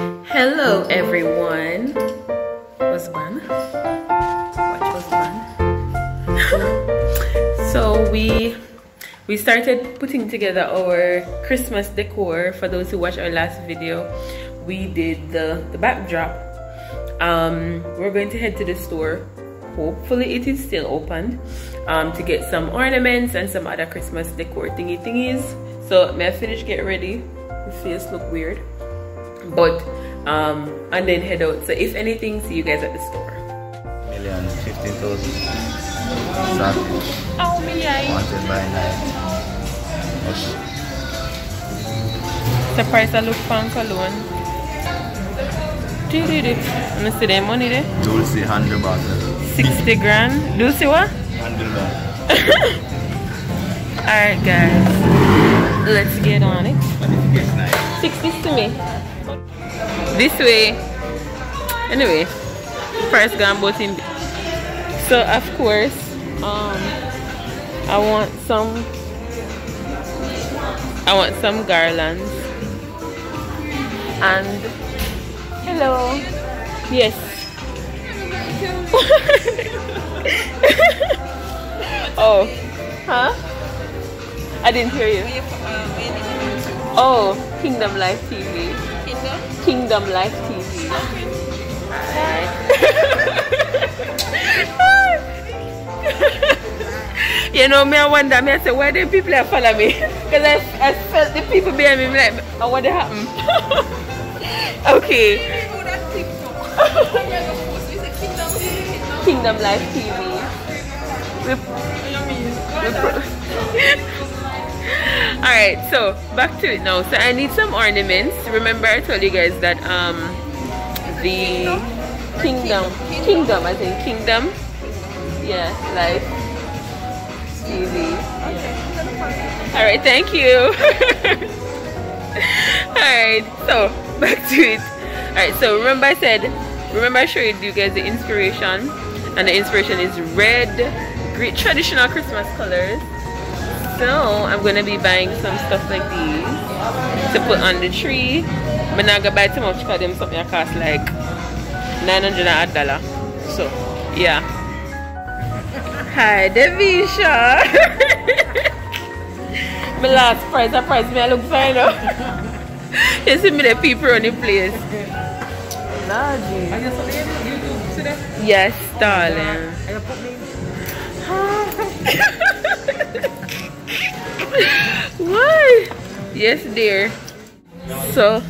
Hello everyone. What's Husband. Watch husband. so we we started putting together our Christmas decor for those who watched our last video. We did the, the backdrop. Um, we're going to head to the store. Hopefully it is still open um, to get some ornaments and some other Christmas decor thingy thingies. So may I finish get ready? The face look weird. But um, and then head out. So if anything, see you guys at the store. Million, 15,000. Savage. Oh me Wanted by night. Hush. The price I look for cologne. Do do do. Wanna see the money there? Dulce, 100 bottle. 60 grand. Do you see what? 100 bottle. Alright guys. Let's get on it. But if it gets nice. 60 to me. This way. Anyway. First gone both in. So of course, um I want some I want some garlands. And hello. Yes. oh. Huh? I didn't hear you. Oh, Kingdom Life TV. Kingdom? Life TV. you know, me I wonder, me I say, why do people are follow me? Because I, I felt the people behind me, me like, oh, what happened? okay. Kingdom Life TV. We, we pro- Alright, so back to it now. So I need some ornaments. Remember I told you guys that um the kingdom kingdom I think kingdom yeah life TV. Alright, thank you. Alright, so back to it. Alright, so remember I said remember I showed you guys the inspiration and the inspiration is red green traditional Christmas colors so I'm gonna be buying some stuff like these to put on the tree. But not gonna buy too much for them something that cost like 900 odd dollar. So yeah. Hi Devisha. My last price, I price me I look fine now. you see me the people on the place. Yes, darling. Why? Yes, dear. So.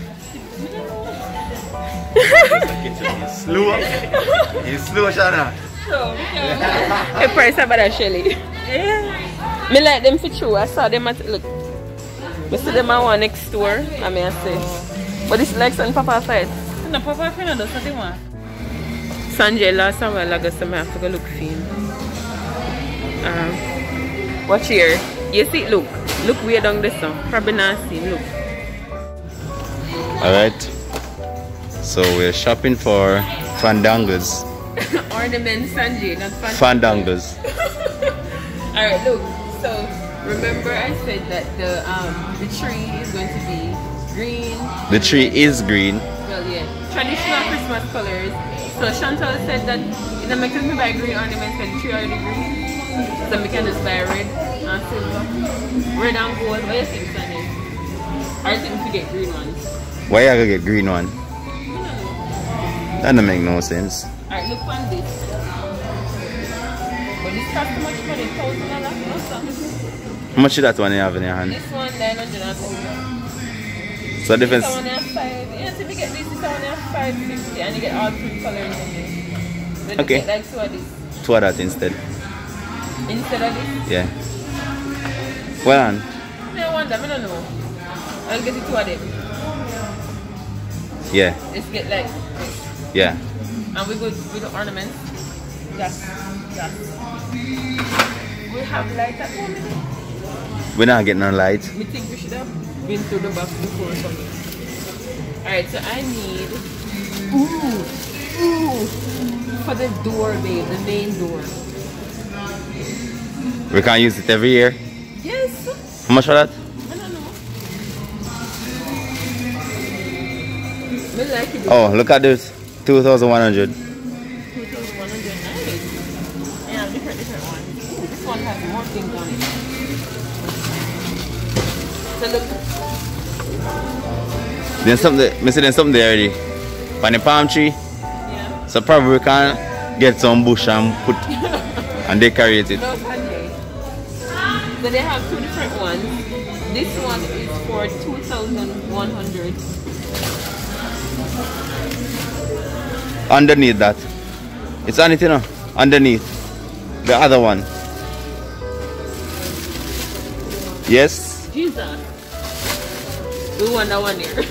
Slow. You slow, Shana. A price about that Shelly. Me like them for true. I saw them at look. I see them at one next door. I mean I say. But it's like on Papa side. No, Papa friend does something one. Sanjay last time I like so I have to go look for him. Um, watch here. You see, look. Look way down this one. Probably not see. Look. Alright. So we're shopping for fandangos. Ornaments, Sanjay, not fan- Fandangos. Alright, look. So remember I said that the um the tree is going to be green. The tree is green. Well, yeah, traditional Christmas colors. So Chantal said that it doesn't make sense to buy green ornaments and the tree already green. So we can just buy red and silver, red and gold. What do you think, Sanjay? I think we get green ones. Why you gotta get green one? That don't make no sense. Alright, look on this. But this cost how much money? Thousand dollars? How much is that one you have in your hand? This one, nine hundred and. So This difference. one have five. Yeah, so we get this, this one have five fifty, and you get all three colors in this. Then Okay. get like two of these. Two of that instead. Instead of this. Yeah. Well I wonder, I don't know. I'll get the two of them. Yeah. Let's get like, Yeah. and we good with the ornaments. Yeah, yeah. We have light at home. We're not getting no light. We think we should have been through the box before something. Alright, so I need ooh, ooh for the door, babe, the main door. We can't use it every year. Yes. How much for that? I don't know. Like it. Oh, look at this. 2,100. 2,100 nice. Yeah, different, different. Ooh, this one has more things on it. So look, Then something, me see then something there already. On the palm tree. yeah. So probably we can get some bush and put and decorate it. So they have two different ones. This one is for 2,100. Underneath that. It's on it, you know. Underneath. The other one. Yes. Jesus. We want that one here.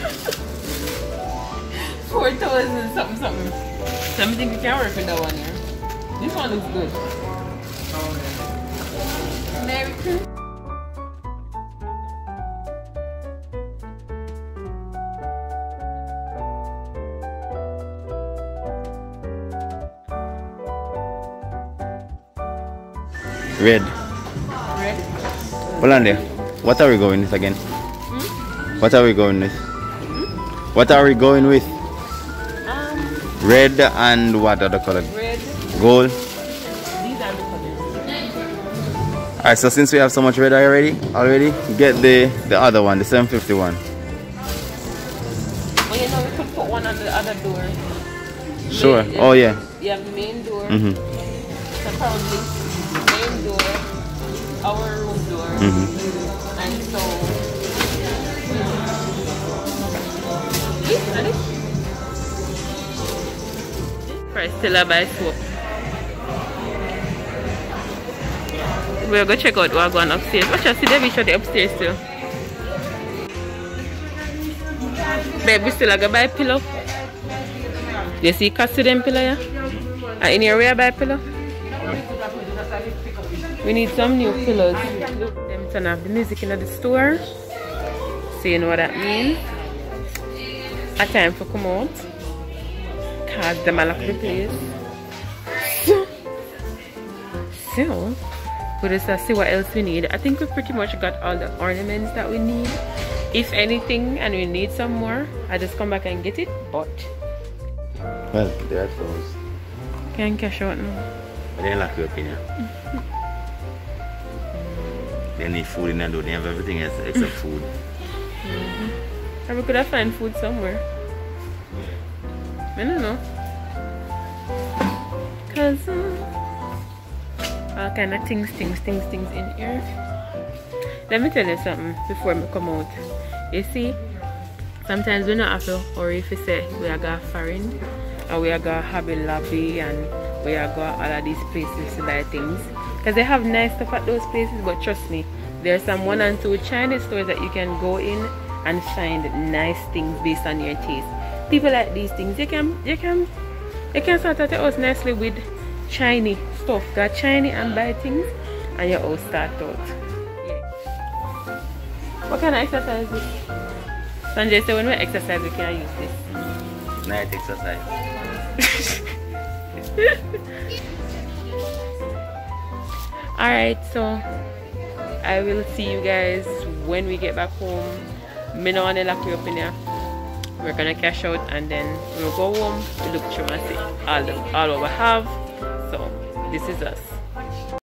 4,000 something something. Something you can work with that one here. This one looks good. Christmas. Red. Red. Hold on there. What are we going with again? What are we going with? What are we going with? Um, Red and what other color? red. Gold. Colors. Alright, so since we have so much red already, already, get the the other one, the 751. Well, you know, we could put one on the other door. Sure. Main- Oh yeah. You have the main door. Mhm. So probably main door, our room door, Mhm. and so. This, ready? Price a. We're gonna check out what going upstairs. Watch out, see Debbie shut the upstairs too. Babe, we still gonna buy pillow. You see custodian pillow, yeah? In here we buy pillow? We need some new pillows. Them turn off the music in the store. So you know what that means. A time for come out. Cause them all lock the place. So, so we just see what else we need. I think we pretty much got all the ornaments that we need. If anything and we need some more, I just come back and get it. But Well, they are closed. can't cash out now. But they like your opinion. they need food in there. They have everything else except food. Or we could have find food somewhere. I don't know. Cause uh, all kind of things, things, things, things in here. Let me tell you something before we come out. You see, sometimes we not have to worry if we say we are going foreign or we are going to Hobby Lobby and we are going all of these places to buy things. Because they have nice stuff at those places, but trust me, there's some one and two Chinese stores that you can go in and find nice things based on your taste. People like these things, they can they can they can start at your house nicely with Chinese stuff. Got shiny and buy things and your house start out. Yeah. What kind of exercise is this? Sanjay so when we exercise we can use this. Night exercise. Alright, so I will see you guys when we get back home. Me no lock you up in here. We're gonna cash out and then we'll go home. We look through and see all the all what we have. This is us.